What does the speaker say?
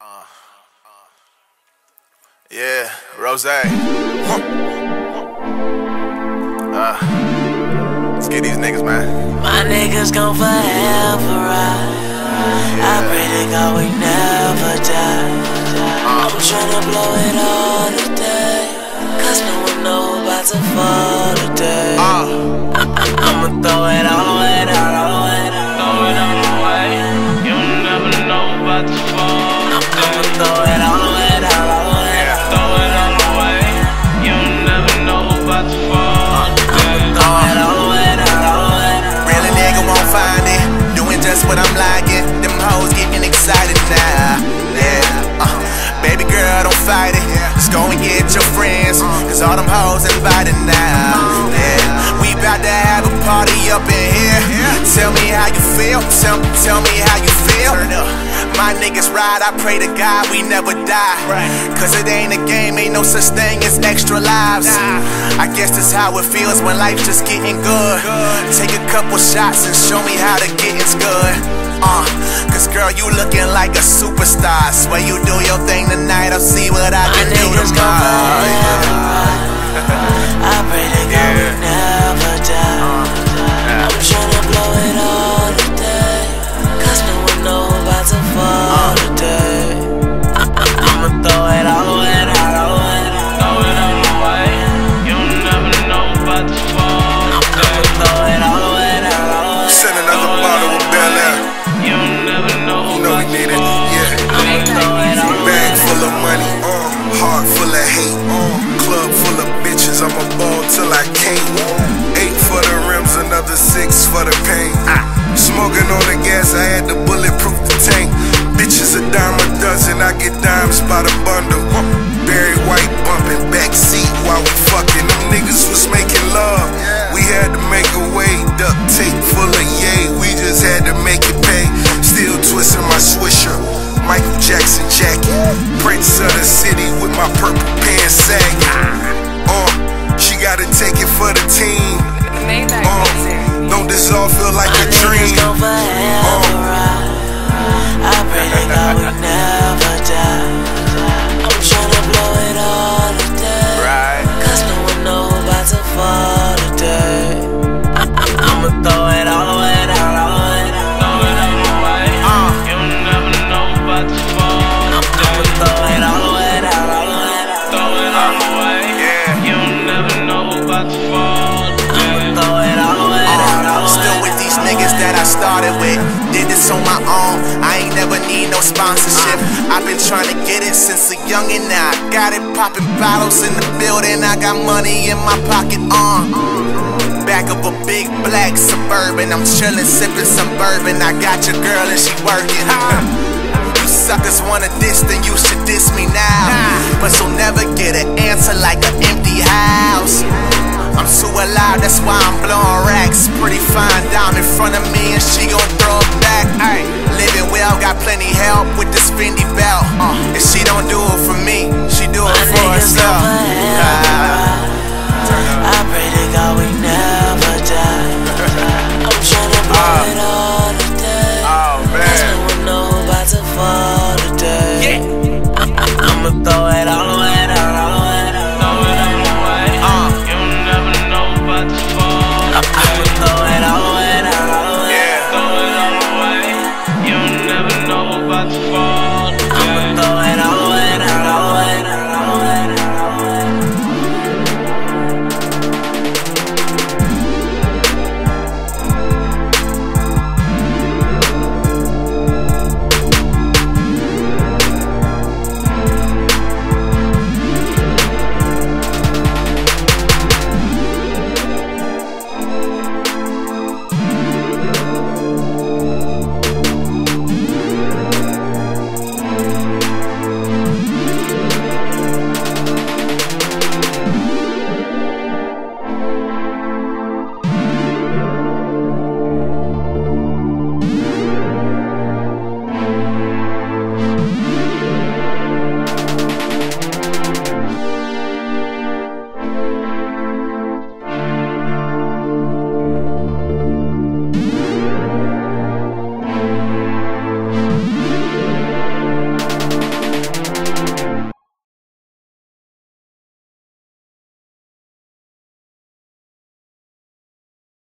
Uh, yeah, Rose. Uh, let's get these niggas, man. My niggas gon' forever ride. I pray to God we never die. I'm tryna blow it all today. Cause no one know about to fall today. Uh, I- I- I'ma throw it all what I'm liking. Them hoes getting excited now. Yeah, uh, baby girl, don't fight it. Just go and get your friends. Cause all them hoes invited now. Yeah, we to have a party up in here. Tell me how you feel. Tell, tell me how you feel. My niggas ride, I pray to God we never die. Cause it ain't a game, ain't no such thing as extra lives. I guess that's how it feels when life's just getting good. Take a couple shots and show me how to get it's good. Uh, cause girl, you looking like a superstar. Swear you do your thing tonight, I'll see what I do get dimes by the bundle. Barry White bumping backseat while we fucking. Them niggas was making love. We had to make a way, duct tape full of yay. We just had to make it pay. Still twisting my swisher. Michael Jackson jacket. Prince of the city with my purple pants sagging. Uh, she gotta take it for the team. Uh, don't this all feel like a dream? ride. I pray to God no sponsorship. I've been trying to get it since a youngin' now. I got it popping bottles in the building. I got money in my pocket on. Back of a big black suburban. I'm chillin', sippin' some bourbon. I got your girl and she working. You suckers wanna diss, then you should diss me now. But you'll never get an answer like an empty house. I'm too alive, that's why I'm blowing racks. Pretty fine dime in front of me, and she gon' throw it back. Ay, living well, got plenty help with this Fendi belt. Uh, and she don't do it for me.